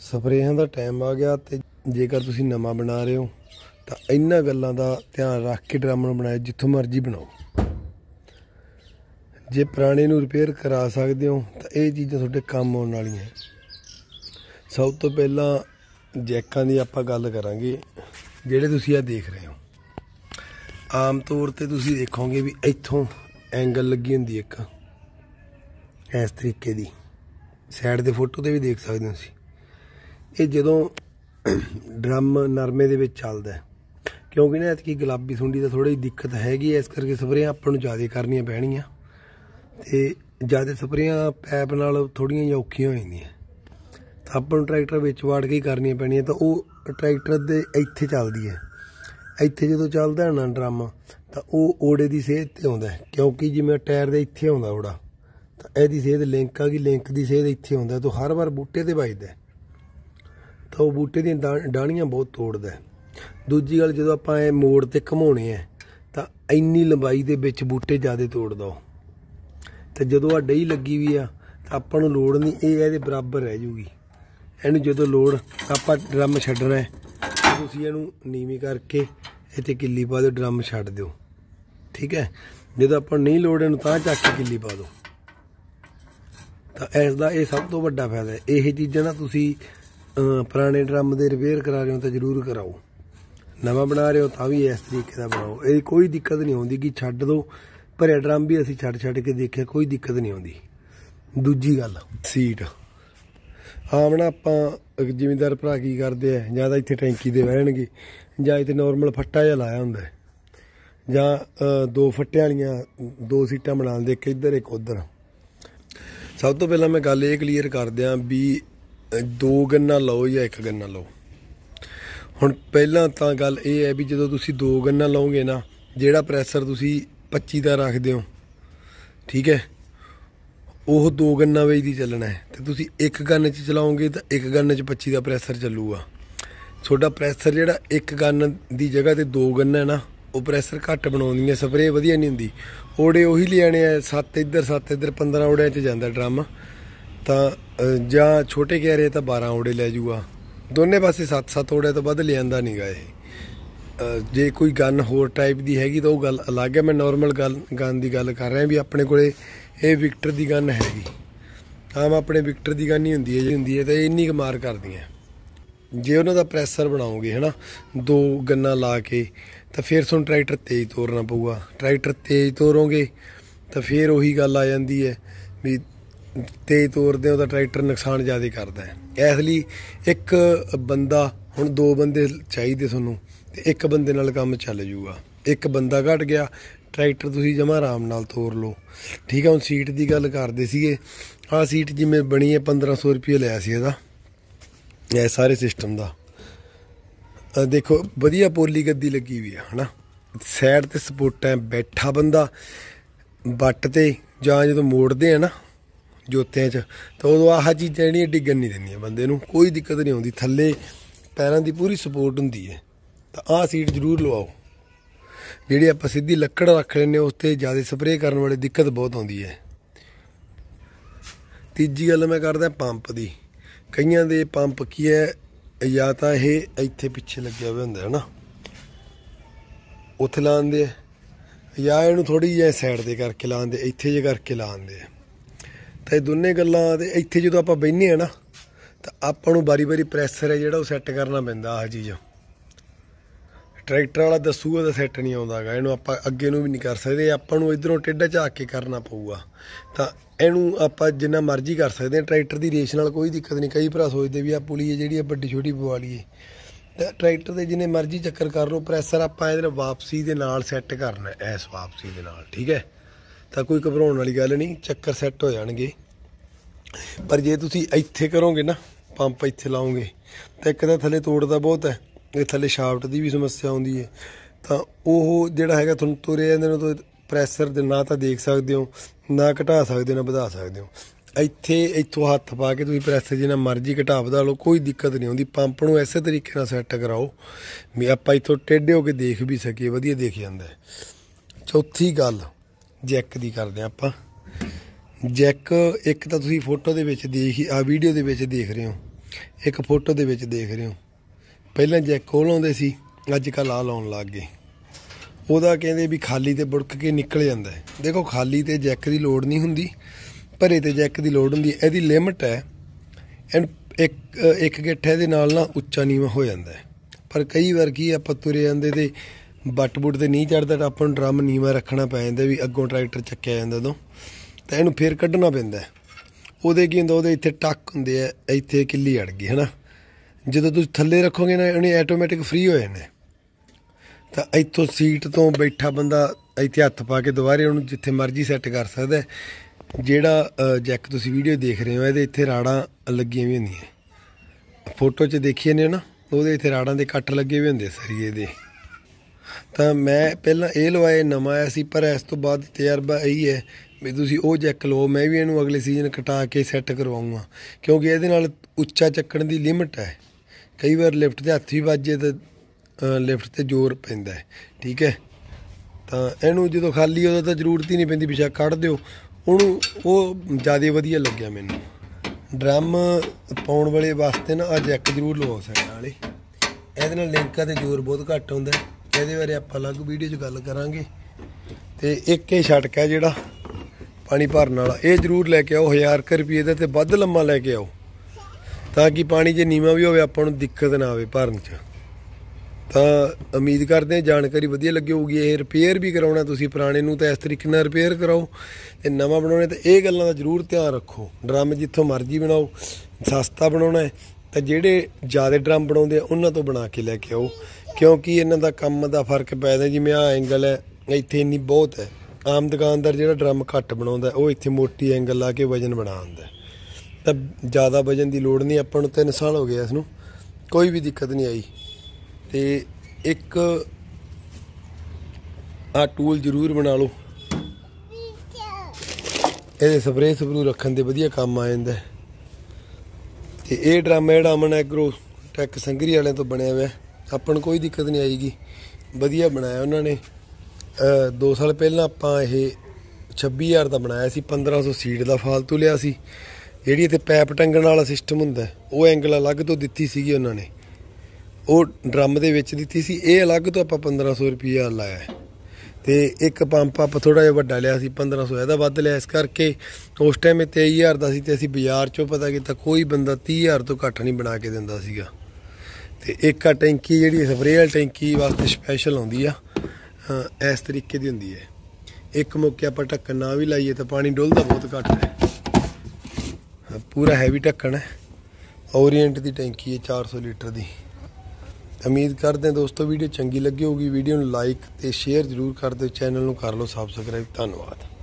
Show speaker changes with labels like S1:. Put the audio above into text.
S1: ਸਪਰੇਹਾਂ ਦਾ ਟਾਈਮ ਆ ਗਿਆ ਤੇ ਜੇਕਰ ਤੁਸੀਂ ਨਵਾਂ ਬਣਾ ਰਹੇ ਹੋ, ਤਾਂ ਇਹਨਾਂ ਗੱਲਾਂ ਦਾ ਧਿਆਨ ਰੱਖ ਕੇ ਡਰਮ ਨੂੰ ਬਣਾਇਆ ਜਿੱਥੋਂ ਮਰਜ਼ੀ ਬਣਾਓ। ਜੇ ਪੁਰਾਣੇ ਨੂੰ ਰਿਪੇਅਰ ਕਰਾ ਸਕਦੇ ਹੋ, ਤਾਂ ਇਹ ਚੀਜ਼ਾਂ ਤੁਹਾਡੇ ਕੰਮ ਆਉਣ ਵਾਲੀਆਂ। ਸਭ ਤੋਂ ਪਹਿਲਾਂ ਜੈਕਾਂ ਦੀ ਆਪਾਂ ਗੱਲ ਕਰਾਂਗੇ, ਜਿਹੜੇ ਤੁਸੀਂ ਆ ਦੇਖ ਰਹੇ ਹੋ। ਆਮ ਤੌਰ ਤੇ ਤੁਸੀਂ ਦੇਖੋਗੇ ਵੀ ਇੱਥੋਂ ਐਂਗਲ ਲੱਗੀ ਹੁੰਦੀ ਇੱਕ, ਇਸ ਤਰੀਕੇ ਦੀ। ਸਾਈਡ ਦੇ ਫੋਟੋ ਤੇ ਵੀ ਦੇਖ ਸਕਦੇ ਹੋ ਤੁਸੀਂ। ਇਹ ਜਦੋਂ ਡਰਮ ਨਰਮੇ ਦੇ ਵਿੱਚ ਚੱਲਦਾ ਕਿਉਂਕਿ ਨਾ ਇਤਕੀ ਗੁਲਾਬੀ ਸੁੰਡੀ ਦਾ ਥੋੜੀ ਦਿੱਕਤ ਹੈਗੀ ਐ ਇਸ ਕਰਕੇ ਸਪਰੇਆਂ ਆਪਾਂ ਨੂੰ ਜ਼ਿਆਦਾ ਕਰਨੀਆਂ ਪੈਣੀਆਂ ਤੇ ਜ਼ਿਆਦਾ ਸਪਰੇਆਂ ਪੈਪ ਨਾਲ ਥੋੜੀਆਂ ਜਿਹੀਆਂ ਔਖੀਆਂ ਹੋ ਜਾਂਦੀਆਂ। ਤਾਂ ਆਪਾਂ ਨੂੰ ਟਰੈਕਟਰ ਵਿੱਚ ਵਾੜ ਕੇ ਹੀ ਕਰਨੀਆਂ ਪੈਣੀਆਂ, ਤਾਂ ਉਹ ਟਰੈਕਟਰ ਦੇ ਇੱਥੇ ਚੱਲਦੀ ਹੈ। ਇੱਥੇ ਜਦੋਂ ਚੱਲਦਾ ਹੈ ਨਾ ਡਰਮ, ਤਾਂ ਉਹ ਓੜੇ ਦੀ ਸੇਧ ਤੇ ਆਉਂਦਾ ਕਿਉਂਕਿ ਜਿਵੇਂ ਟਾਇਰ ਦੇ ਇੱਥੇ ਆਉਂਦਾ ਓੜਾ, ਤਾਂ ਇਹਦੀ ਸੇਧ ਲਿੰਕ ਆ ਗਈ, ਲਿੰਕ ਦੀ ਸੇਧ ਇੱਥੇ ਆਉਂਦਾ ਤਾਂ ਹਰ ਵਾਰ ਬੂਟੇ ਤੇ ਵੱਜਦਾ ਤਾਂ ਉਹ ਬੂਟੇ ਦੀਆਂ ਡਾ- ਡਾਹਣੀਆਂ ਬਹੁਤ ਤੋੜਦਾ ਦੂਜੀ ਗੱਲ ਜਦੋਂ ਆਪਾਂ ਇਹ ਮੋੜ ਤੇ ਘਮਾਉਣੇ ਆ, ਤਾਂ ਇੰਨੀ ਲੰਬਾਈ ਦੇ ਵਿੱਚ ਬੂਟੇ ਜ਼ਿਆਦਾ ਤੋੜਦਾ ਉਹ। ਤੇ ਜਦੋਂ ਆ ਡਈ ਲੱਗੀ ਵੀ ਆ, ਤਾਂ ਆਪਾਂ ਨੂੰ ਲੋੜ ਨਹੀਂ, ਇਹ ਇਹਦੇ ਬਰਾਬਰ ਰਹਿ ਜੂਗੀ। ਇਹਨੂੰ ਜਦੋਂ ਲੋੜ, ਆਪਾਂ ਡਰਮ ਛੱਡਣਾ ਤੁਸੀਂ ਇਹਨੂੰ ਨੀਵੀਂ ਕਰਕੇ ਇੱਥੇ ਕਿੱਲੀ ਪਾ ਦਿਓ, ਡਰਮ ਛੱਡ ਦਿਓ। ਠੀਕ ਹੈ? ਜਦੋਂ ਆਪਾਂ ਨਹੀਂ ਲੋੜ ਇਹਨੂੰ, ਤਾਂ ਚੱਕ ਕੇ ਕਿੱਲੀ ਪਾ ਦਿਓ। ਤਾਂ ਇਸ ਦਾ ਇਹ ਸਭ ਤੋਂ ਵੱਡਾ ਫਾਇਦਾ ਹੈ। ਇਹ ਚੀਜ਼ਾਂ ਦਾ ਤੁਸੀਂ ਪੁਰਾਣੇ ਡਰਮ ਦੇ ਰਿਪੇਅਰ ਕਰਾ ਰਹੇ ਹੋ ਤਾਂ ਜ਼ਰੂਰ ਕਰਾਓ। ਨਵਾਂ ਬਣਾ ਰਹੇ ਹੋ ਤਾਂ ਵੀ ਇਸ ਤਰੀਕੇ ਦਾ ਬਣਾਓ। ਇਹ ਕੋਈ ਦਿੱਕਤ ਨਹੀਂ ਆਉਂਦੀ ਕਿ ਛੱਡ ਦਿਓ ਭਰਿਆ ਡਰਮ ਵੀ ਅਸੀਂ ਛੱਡ ਛੱਡ ਕੇ ਦੇਖਿਆ, ਕੋਈ ਦਿੱਕਤ ਨਹੀਂ ਆਉਂਦੀ। ਦੂਜੀ ਗੱਲ ਸੀਟ ਆਮ ਨਾ ਆਪਾਂ ਜ਼ਿਮੀਂਦਾਰ ਭਰਾ ਕੀ ਕਰਦੇ ਆ? ਜਾਂ ਤਾਂ ਇੱਥੇ ਟੈਂਕੀ ਦੇ ਬਹਿਣਗੇ, ਜਾਂ ਇੱਥੇ ਨਾਰਮਲ ਫੱਟਾ ਜਿਹਾ ਲਾਇਆ ਹੁੰਦਾ ਜਾਂ ਦੋ ਫੱਟਿਆਂ ਵਾਲੀਆਂ, ਦੋ ਸੀਟਾਂ ਬਣਾ ਲੈਂਦੇ, ਇੱਕ ਇੱਧਰ, ਇੱਕ ਉੱਧਰ। ਸਭ ਤੋਂ ਪਹਿਲਾਂ ਮੈਂ ਗੱਲ ਇਹ ਕਲੀਅਰ ਕਰ ਦਿਆਂ ਵੀ ਦੋ ਗੰਨਾ ਲਓ ਜਾਂ ਇੱਕ ਗੰਨਾ ਲਓ। ਹੁਣ ਪਹਿਲਾਂ ਤਾਂ ਗੱਲ ਇਹ ਹੈ ਵੀ ਜਦੋਂ ਤੁਸੀਂ ਦੋ ਗੰਨਾ ਲਓਗੇ ਨਾ, ਜਿਹੜਾ ਪ੍ਰੈਸ਼ਰ ਤੁਸੀਂ 25 ਦਾ ਰੱਖਦੇ ਹੋ, ਠੀਕ ਹੈ, ਉਹ ਦੋ ਗੰਨਾ ਵੇਚ ਦੀ ਚੱਲਣਾ ਹੈ। ਤੇ ਤੁਸੀਂ ਇੱਕ ਗੰਨ 'ਚ ਚਲਾਓਗੇ ਤਾਂ ਇੱਕ ਗੰਨ 'ਚ 25 ਦਾ ਪ੍ਰੈਸ਼ਰ ਚੱਲੂਗਾ। ਤੁਹਾਡਾ ਪ੍ਰੈਸ਼ਰ ਜਿਹੜਾ ਇੱਕ ਗੰਨ ਦੀ ਜਗ੍ਹਾ ਤੇ ਦੋ ਗੰਨਾ ਹੈ ਨਾ, ਉਹ ਪ੍ਰੈਸ਼ਰ ਘੱਟ ਬਣਾਉਂਦੀਆਂ ਹੈ, ਸਪਰੇਅ ਵਧੀਆ ਨਹੀਂ ਹੁੰਦੀ। ਓੜੇ ਉਹੀ ਲਿਆਣੇ ਆ, ਸੱਤ ਇੱਧਰ ਸੱਤ ਇੱਧਰ 15 ਓੜਿਆਂ 'ਚ ਜਾਂਦਾ ਡਰਮ। ਤਾਂ ਅਹ, ਜਾਂ ਛੋਟੇ ਕਹਿ ਤਾਂ 12 ਓੜੇ ਲੈ ਜੂਗਾ। ਦੋਨੇ ਪਾਸੇ 7-7 ਓੜਿਆਂ ਤੋਂ ਵੱਧ ਲਿਆਂਦਾ ਨਹੀਂਗਾ ਇਹ। ਜੇ ਕੋਈ ਗਨ ਹੋਰ ਟਾਈਪ ਦੀ ਹੈਗੀ ਤਾਂ ਉਹ ਗੱਲ ਅਲੱਗ ਹੈ। ਮੈਂ ਨਾਰਮਲ ਗੱਲ ਗਨ ਦੀ ਗੱਲ ਕਰ ਰਿਹਾ ਵੀ ਆਪਣੇ ਕੋਲੇ ਇਹ ਵਿਕਟਰ ਦੀ ਗਨ ਹੈਗੀ। ਆਮ ਆਪਣੇ ਵਿਕਟਰ ਦੀ ਗਨ ਹੀ ਹੁੰਦੀ ਹੈ ਜਿਹੜੀ ਹੁੰਦੀ ਹੈ ਤਾਂ ਇਹ ਇੰਨੀ ਕੁ ਮਾਰ ਕਰਦੀਆਂ। ਜੇ ਉਹਨਾਂ ਦਾ ਪ੍ਰੈਸ਼ਰ ਬਣਾਓਗੇ ਹਨਾ ਦੋ ਗੰਨਾ ਲਾ ਕੇ ਤਾਂ ਫਿਰ ਤੁਹਾਨੂੰ ਟਰੈਕਟਰ ਤੇਜ਼ ਤੋਰਨਾ ਪਊਗਾ। ਟਰੈਕਟਰ ਤੇਜ਼ ਤੋਰੋਗੇ ਤਾਂ ਫਿਰ ਉਹੀ ਗੱਲ ਆ ਜਾਂਦੀ ਹੈ ਵੀ ਤੇਜ਼ ਤੋਰਦੇ ਹੋ ਤਾਂ ਟਰੈਕਟਰ ਨੁਕਸਾਨ ਜ਼ਿਆਦਾ ਕਰਦਾ ਹੈ। ਇਸ ਲਈ ਇੱਕ ਬੰਦਾ, ਹੁਣ ਦੋ ਬੰਦੇ ਚਾਹੀਦੇ ਤੁਹਾਨੂੰ, ਤੇ ਇੱਕ ਬੰਦੇ ਨਾਲ ਕੰਮ ਚੱਲ ਜੂਗਾ। ਇੱਕ ਬੰਦਾ ਘਟ ਗਿਆ, ਟਰੈਕਟਰ ਤੁਸੀਂ ਜਮਾ ਆਰਾਮ ਨਾਲ ਤੋਰ ਲਓ। ਠੀਕ ਹੈ ਹੁਣ ਸੀਟ ਦੀ ਗੱਲ ਕਰਦੇ ਸੀਗੇ। ਆਹ ਸੀਟ ਜਿਵੇਂ ਬਣੀ ਹੈ 1500 ਰੁਪਏ ਲਿਆ ਸੀ ਇਹਦਾ। ਇਹ ਸਾਰੇ ਸਿਸਟਮ ਦਾ। ਦੇਖੋ, ਵਧੀਆ ਪੋਲੀ ਗੱਦੀ ਲੱਗੀ ਵੀ ਆ, ਹਨਾ? ਸਾਈਡ ਤੇ ਸਪੋਰਟਾਂ ਬੈਠਾ ਬੰਦਾ, ਬੱਟ ਤੇ ਜਾਂ ਜਦੋਂ ਮੋੜਦੇ ਆ ਨਾ ਜੋਤਿਆਂ 'ਚ ਤਾਂ ਉਦੋਂ ਆਹ ਚੀਜ਼ਾਂ ਜਿਹੜੀਆਂ ਡਿੱਗਣ ਨਹੀਂ ਦਿੰਦੀਆਂ ਬੰਦੇ ਨੂੰ ਕੋਈ ਦਿੱਕਤ ਨਹੀਂ ਆਉਂਦੀ ਥੱਲੇ ਪੈਰਾਂ ਦੀ ਪੂਰੀ ਸਪੋਰਟ ਹੁੰਦੀ ਹੈ। ਤਾਂ ਆਹ ਸੀਟ ਜ਼ਰੂਰ ਲਵਾਓ। ਜਿਹੜੀ ਆਪਾਂ ਸਿੱਧੀ ਲੱਕੜ ਰੱਖ ਲੈਂਦੇ ਹਾਂ, ਉਸ ਤੇ ਜ਼ਿਆਦਾ ਸਪਰੇਅ ਕਰਨ ਵਾਲੇ ਦਿੱਕਤ ਬਹੁਤ ਆਉਂਦੀ ਹੈ। ਤੀਜੀ ਗੱਲ ਮੈਂ ਕਰਦਾ ਪੰਪ ਦੀ। ਕਈਆਂ ਦੇ ਪੰਪ ਕੀ ਹੈ ਜਾਂ ਤਾਂ ਇਹ ਇੱਥੇ ਪਿੱਛੇ ਲੱਗਿਆ ਹੋਇਆ ਹੁੰਦਾ ਹੈ ਨਾ ਉੱਥੇ ਲਾਉਂਦੇ ਆ ਜਾਂ ਇਹਨੂੰ ਥੋੜੀ ਜਿਹੀ ਸਾਈਡ ਤੇ ਕਰਕੇ ਲਾਉਂਦੇ ਇੱਥੇ ਜੇ ਕਰਕੇ ਲਾਉਂਦੇ ਆ। ਤਾਂ ਇਹ ਦੋਨੇ ਗੱਲਾਂ ਤੇ ਇੱਥੇ ਜਦੋਂ ਆਪਾਂ ਬੈਠਨੇ ਆ ਨਾ ਤਾਂ ਆਪਾਂ ਨੂੰ ਬਾਰੀ-ਬਾਰੀ ਪ੍ਰੈਸ਼ਰ ਹੈ ਜਿਹੜਾ ਉਹ ਸੈੱਟ ਕਰਨਾ ਪੈਂਦਾ ਆਹ ਚੀਜ਼। ਟਰੈਕਟਰ ਵਾਲਾ ਦੱਸੂਗਾ ਤਾਂ ਸੈੱਟ ਨਹੀਂ ਆਉਂਦਾਗਾ ਇਹਨੂੰ ਆਪਾਂ ਅੱਗੇ ਨੂੰ ਵੀ ਨਹੀਂ ਕਰ ਸਕਦੇ ਆਪਾਂ ਨੂੰ ਇਧਰੋਂ ਟੇਢਾ ਝਾਕ ਕੇ ਕਰਨਾ ਪਊਗਾ। ਤਾਂ ਇਹਨੂੰ ਆਪਾਂ ਜਿੰਨਾ ਮਰਜ਼ੀ ਕਰ ਸਕਦੇ ਹਾਂ ਟਰੈਕਟਰ ਦੀ ਰੇਸ ਨਾਲ ਕੋਈ ਦਿੱਕਤ ਨਹੀਂ ਕਈ ਭਰਾ ਸੋਚਦੇ ਵੀ ਆ ਪੁਲੀ ਜਿਹੜੀ ਆ ਵੱਡੀ ਛੋਟੀ ਪਵਾ ਲਈਏ। ਤਾਂ ਟਰੈਕਟਰ ਦੇ ਜਿੰਨੇ ਮਰਜ਼ੀ ਚੱਕਰ ਕਰ ਲਓ ਪ੍ਰੈਸ਼ਰ ਆਪਾਂ ਇਹਦੇ ਵਾਪਸੀ ਦੇ ਨਾਲ ਸੈੱਟ ਕਰਨਾ ਹੈ, ਇਸ ਵਾਪਸੀ ਦੇ ਨਾਲ ਠੀਕ ਹੈ? ਤਾਂ ਕੋਈ ਘਬਰਾਉਣ ਵਾਲੀ ਗੱਲ ਨਹੀਂ, ਚੱਕਰ ਸੈੱਟ ਹੋ ਜਾਣਗੇ। ਪਰ ਜੇ ਤੁਸੀਂ ਇੱਥੇ ਕਰੋਗੇ ਨਾ, ਪੰਪ ਇੱਥੇ ਲਾਓਗੇ, ਤਾਂ ਇੱਕ ਤਾਂ ਥੱਲੇ ਤੋੜਦਾ ਬਹੁਤ ਹੈ, ਇਹ ਥੱਲੇ ਸ਼ਾਫਟ ਦੀ ਵੀ ਸਮੱਸਿਆ ਆਉਂਦੀ ਹੈ। ਤਾਂ ਉਹ ਜਿਹੜਾ ਹੈਗਾ ਤੁਹਾਨੂੰ ਤੁਰੇ ਜਾਂਦੇ ਨੂੰ ਤਾਂ ਪ੍ਰੈਸ਼ਰ ਦੇ ਨਾ ਤਾਂ ਦੇਖ ਸਕਦੇ ਹੋ, ਨਾ ਘਟਾ ਸਕਦੇ ਹੋ, ਨਾ ਵਧਾ ਸਕਦੇ ਹੋ। ਇੱਥੇ, ਇੱਥੋਂ ਹੱਥ ਪਾ ਕੇ ਤੁਸੀਂ ਪ੍ਰੈਸ਼ਰ ਜਿੰਨਾ ਮਰਜ਼ੀ ਘਟਾ ਵਧਾ ਲਓ, ਕੋਈ ਦਿੱਕਤ ਨਹੀਂ ਆਉਂਦੀ। ਪੰਪ ਨੂੰ ਐਸੇ ਤਰੀਕੇ ਨਾਲ ਸੈੱਟ ਕਰਾਓ ਵੀ ਆਪਾਂ ਇੱਥੋਂ ਟੇਢੇ ਹੋ ਕੇ ਦੇਖ ਵੀ ਸਕੀਏ, ਵਧੀਆ ਦੇਖ ਜਾਂਦਾ ਚੌਥੀ ਗੱਲ ਜੈਕ ਦੀ ਕਰਦੇ ਹਾਂ ਆਪਾਂ। ਜੈਕ, ਇੱਕ ਤਾਂ ਤੁਸੀਂ ਫੋਟੋ ਦੇ ਵਿੱਚ ਦੇਖ ਹੀ ਆ ਵੀਡੀਓ ਦੇ ਵਿੱਚ ਦੇਖ ਰਹੇ ਹੋ। ਇੱਕ ਫੋਟੋ ਦੇ ਵਿੱਚ ਦੇਖ ਰਹੇ ਹੋ। ਪਹਿਲਾਂ ਜੈਕ ਉਹ ਲਾਉਂਦੇ ਸੀ, ਅੱਜ ਕੱਲ ਆ ਲਾਉਣ ਲੱਗ ਗਏ। ਉਹਦਾ ਕਹਿੰਦੇ ਵੀ ਖਾਲੀ ਤੇ ਬੁੜਕ ਕੇ ਨਿਕਲ ਜਾਂਦਾ ਹੈ। ਦੇਖੋ, ਖਾਲੀ ਤੇ ਜੈਕ ਦੀ ਲੋੜ ਨਹੀਂ ਹੁੰਦੀ, ਭਰੇ ਤੇ ਜੈਕ ਦੀ ਲੋੜ ਹੁੰਦੀ ਇਹਦੀ ਲਿਮਟ ਹੈ ਐਂਡ ਇੱਕ ਇੱਕ ਗਿੱਠੇ ਇਹਦੇ ਨਾਲ ਨਾ ਉੱਚਾ ਨੀਵਾਂ ਹੋ ਜਾਂਦਾ ਹੈ। ਪਰ ਕਈ ਵਾਰ ਕੀ ਆਪਾਂ ਤੁਰੇ ਜਾਂਦੇ ਤੇ ਬੱਟ ਬੁੱਟ ਤੇ ਨਹੀਂ ਚੜਦਾ ਤਾਂ ਆਪਾਂ ਨੂੰ ਡਰਮ ਨੀਵਾਂ ਰੱਖਣਾ ਪੈ ਜਾਂਦਾ ਵੀ ਅੱਗੋਂ ਟਰੈਕਟਰ ਚੱਕਿਆ ਜਾਂਦਾ ਉਦੋਂ। ਤਾਂ ਇਹਨੂੰ ਫੇਰ ਕੱਢਣਾ ਪੈਂਦਾ ਉਹਦੇ ਕੀ ਹੁੰਦਾ ਉਹਦੇ ਇੱਥੇ ਟੱਕ ਹੁੰਦੇ ਆ ਇੱਥੇ ਕਿੱਲੀ ਅੜ ਗਈ ਹਨਾ? ਜਦੋਂ ਤੁਸੀਂ ਥੱਲੇ ਰੱਖੋਗੇ ਨਾ ਇਹਨੇ ਆਟੋਮੈਟਿਕ ਫ੍ਰੀ ਹੋ ਜਾਣਾ। ਤਾਂ ਇੱਥੋਂ ਸੀਟ ਤੋਂ ਬੈਠਾ ਬੰਦਾ ਇੱਥੇ ਹੱਥ ਪਾ ਕੇ ਦੁਬਾਰੇ ਉਹਨੂੰ ਜਿੱਥੇ ਮਰਜ਼ੀ ਸੈੱਟ ਕਰ ਸਕਦਾ ਜਿਹੜਾ ਅ, ਜੈਕ ਤੁਸੀਂ ਵੀਡੀਓ ਦੇਖ ਰਹੇ ਹੋ ਇਹਦੇ ਇੱਥੇ ਰਾੜਾਂ ਲੱਗੀਆਂ ਵੀ ਹੁੰਦੀਆਂ। ਫੋਟੋ 'ਚ ਦੇਖੀਏ ਨੇ ਨਾ ਉਹਦੇ ਇੱਥੇ ਰਾੜਾਂ ਦੇ ਕੱਟ ਲੱਗੇ ਵੀ ਹੁੰਦੇ ਸਰੀਏ ਦੇ। ਤਾਂ ਮੈਂ ਪਹਿਲਾਂ ਇਹ ਲਵਾਏ, ਨਵਾਂ ਆਇਆ ਸੀ, ਪਰ ਇਸ ਤੋਂ ਬਾਅਦ ਤਜਰਬਾ ਇਹੀ ਹੈ ਵੀ ਤੁਸੀਂ ਉਹ ਜੈਕ ਲਓ, ਮੈਂ ਵੀ ਇਹਨੂੰ ਅਗਲੇ ਸੀਜ਼ਨ ਕਟਾ ਕੇ ਸੈੱਟ ਕਰਵਾਉਂਗਾ। ਕਿਉਂਕਿ ਇਹਦੇ ਨਾਲ ਉੱਚਾ ਚੱਕਣ ਦੀ ਲਿਮਟ ਹੈ। ਕਈ ਵਾਰ ਲਿਫਟ ਦੇ ਹੱਥ ਵੀ ਵੱਜੇ ਤਾਂ ਲਿਫਟ ਤੇ ਜ਼ੋਰ ਪੈਂਦਾ ਹੈ। ਠੀਕ ਹੈ? ਤਾਂ ਇਹਨੂੰ ਜਦੋਂ ਖਾਲੀ ਉਹਦਾ ਤਾਂ ਜ਼ਰੂਰਤ ਹੀ ਨਹੀਂ ਪੈਂਦੀ ਪਿਛਾ ਕੱਢ ਦਿਓ। ਉਹਨੂੰ ਉਹ ਜ਼ਿਆਦਾ ਵਧੀਆ ਲੱਗਿਆ ਮੈਨੂੰ। ਡਰਮ ਪਾਉਣ ਵਾਲੇ ਵਾਸਤੇ ਨਾ ਆ ਜੈਕ ਜ਼ਰੂਰ ਲਵਾਓ ਸਾਈਡਾਂ ਵਾਲੇ ਇਹਦੇ ਨਾਲ ਲਿੰਕਾਂ ਤੇ ਜ਼ੋਰ ਬਹੁਤ ਘੱਟ ਹੁੰਦਾ ਇਹਦੇ ਬਾਰੇ ਆਪਾਂ ਅਲੱਗ ਵੀਡੀਓ 'ਚ ਗੱਲ ਕਰਾਂਗੇ। ਤੇ ਇੱਕ ਇਹ ਛਟਕ ਹੈ ਜਿਹੜਾ ਪਾਣੀ ਭਰਨ ਵਾਲਾ। ਇਹ ਜ਼ਰੂਰ ਲੈ ਕੇ ਆਓ 1000 ਕੁ ਰੁਪਏ ਦਾ ਤੇ ਵੱਧ ਲੰਮਾ ਲੈ ਕੇ ਆਓ। ਤਾਂ ਕਿ ਪਾਣੀ ਜੇ ਨੀਵਾਂ ਵੀ ਹੋਵੇ, ਆਪਾਂ ਨੂੰ ਦਿੱਕਤ ਨਾ ਆਵੇ ਭਰਨ 'ਚ। ਤਾਂ ਉਮੀਦ ਕਰਦੇ ਹਾਂ ਜਾਣਕਾਰੀ ਵਧੀਆ ਲੱਗੀ ਹੋਊਗੀ। ਇਹ ਰਿਪੇਅਰ ਵੀ ਕਰਾਉਣਾ ਤੁਸੀਂ ਪੁਰਾਣੇ ਨੂੰ, ਤਾਂ ਇਸ ਤਰੀਕੇ ਨਾਲ ਰਿਪੇਅਰ ਕਰਾਓ। ਤੇ ਨਵਾਂ ਬਣਾਉਣਾ ਤਾਂ ਇਹ ਗੱਲਾਂ ਦਾ ਜ਼ਰੂਰ ਧਿਆਨ ਰੱਖੋ। ਡਰਮ ਜਿੱਥੋਂ ਮਰਜ਼ੀ ਬਣਾਓ, ਸਸਤਾ ਬਣਾਉਣਾ ਹੈ। ਤਾਂ ਜਿਹੜੇ ਜ਼ਿਆਦਾ ਡਰਮ ਬਣਾਉਂਦੇ ਆ, ਉਹਨਾਂ ਤੋਂ ਬਣਾ ਕੇ ਲੈ ਕੇ ਆਓ। ਕਿਉਂਕਿ ਇਹਨਾਂ ਦਾ ਕੰਮ ਦਾ ਫ਼ਰਕ ਪੈਦਾ ਜਿਵੇਂ ਆ ਐਂਗਲ ਹੈ, ਇੱਥੇ ਇੰਨੀ ਬਹੁਤ ਹੈ। ਆਮ ਦੁਕਾਨਦਾਰ ਜਿਹੜਾ ਡਰਮ ਘੱਟ ਬਣਾਉਂਦਾ ਉਹ ਇੱਥੇ ਮੋਟੀ ਐਂਗਲ ਲਾ ਕੇ ਵਜਨ ਬਣਾ ਦਿੰਦਾ ਤਾਂ ਜ਼ਿਆਦਾ ਵਜਨ ਦੀ ਲੋੜ ਨਹੀਂ, ਆਪਾਂ ਨੂੰ 3 ਸਾਲ ਹੋ ਗਏ ਇਸ ਨੂੰ। ਕੋਈ ਵੀ ਦਿੱਕਤ ਨਹੀਂ ਆਈ। ਤੇ ਇੱਕ ਆ ਟੂਲ ਜ਼ਰੂਰ ਬਣਾ ਲਓ। ਇਹਦੇ ਸਪਰੇਅ ਸਪਰੂ ਰੱਖਣ ਦੇ ਵਧੀਆ ਕੰਮ ਆ ਜਾਂਦਾ ਤੇ ਇਹ ਡਰਾਮਾ ਜਿਹੜਾ ਅਮਨ ਐਗਰੋ ਟੈਕ ਸੰਗਰੀ ਵਾਲਿਆਂ ਤੋਂ ਬਣਿਆ ਹੋਇਆ ਆਪਾਂ ਨੂੰ ਕੋਈ ਦਿੱਕਤ ਨਹੀਂ ਆਏਗੀ। ਵਧੀਆ ਬਣਾਇਆ ਉਹਨਾਂ ਨੇ। 2 ਸਾਲ ਪਹਿਲਾਂ ਆਪਾਂ ਇਹ 26000 ਦਾ ਬਣਾਇਆ ਸੀ 1500 ਸੀਟ ਦਾ ਫਾਲਤੂ ਲਿਆ ਸੀ। ਜਿਹੜੀ ਇੱਥੇ ਪੈਪ ਟੰਗਣ ਵਾਲਾ ਸਿਸਟਮ ਹੁੰਦਾ ਉਹ ਐਂਗਲ ਅਲੱਗ ਤੋਂ ਦਿੱਤੀ ਸੀਗੀ ਉਹਨਾਂ ਨੇ। ਉਹ ਡਰਮ ਦੇ ਵਿੱਚ ਦਿੱਤੀ ਸੀ। ਇਹ ਅਲੱਗ ਤੋਂ ਆਪਾਂ 1500 ਰੁਪਈਆ ਲਾਇਆ ਤੇ ਇੱਕ ਪੰਪ ਆਪਾਂ ਥੋੜਾ ਜਿਹਾ ਵੱਡਾ ਲਿਆ ਸੀ 1500 ਇਹਦਾ ਵੱਧ ਲਿਆ। ਇਸ ਕਰਕੇ ਉਸ ਟਾਈਮ ਇਹ 23000 ਦਾ ਸੀ ਤੇ ਅਸੀਂ ਬਾਜ਼ਾਰ ਚੋਂ ਪਤਾ ਕੀਤਾ ਕੋਈ ਬੰਦਾ 30000 ਤੋਂ ਘੱਟ ਨਹੀਂ ਬਣਾ ਕੇ ਦਿੰਦਾ ਸੀਗਾ। ਤੇ ਇੱਕ ਆ ਟੈਂਕੀ ਜਿਹੜੀ ਸਪਰੇਅ ਵਾਲੀ ਟੈਂਕੀ ਵਾਸਤੇ ਸਪੈਸ਼ਲ ਆਉਂਦੀ ਆ। ਇਸ ਤਰੀਕੇ ਦੀ ਹੁੰਦੀ ਹੈ। ਇੱਕ ਮੌਕੇ ਆਪਾਂ ਢੱਕਣ ਨਾ ਵੀ ਲਾਈਏ ਤਾਂ ਪਾਣੀ ਡੁੱਲਦਾ ਬਹੁਤ ਘੱਟ ਹੈ। ਪੂਰਾ ਹੈਵੀ ਢੱਕਣ ਹੈ। ਓਰੀਐਂਟ ਦੀ ਟੈਂਕੀ ਹੈ 400 ਲੀਟਰ ਦੀ। ਉਮੀਦ ਕਰਦੇ ਹਾਂ ਦੋਸਤੋ ਵੀਡੀਓ ਚੰਗੀ ਲੱਗੀ ਹੋਊਗੀ। ਵੀਡੀਓ ਨੂੰ ਲਾਈਕ ਤੇ ਸ਼ੇਅਰ ਜ਼ਰੂਰ ਕਰ ਦਿਓ। ਚੈਨਲ ਨੂੰ ਕਰ ਲਓ ਸਬਸਕ੍ਰਾਈਬ ਧੰਨਵਾਦ।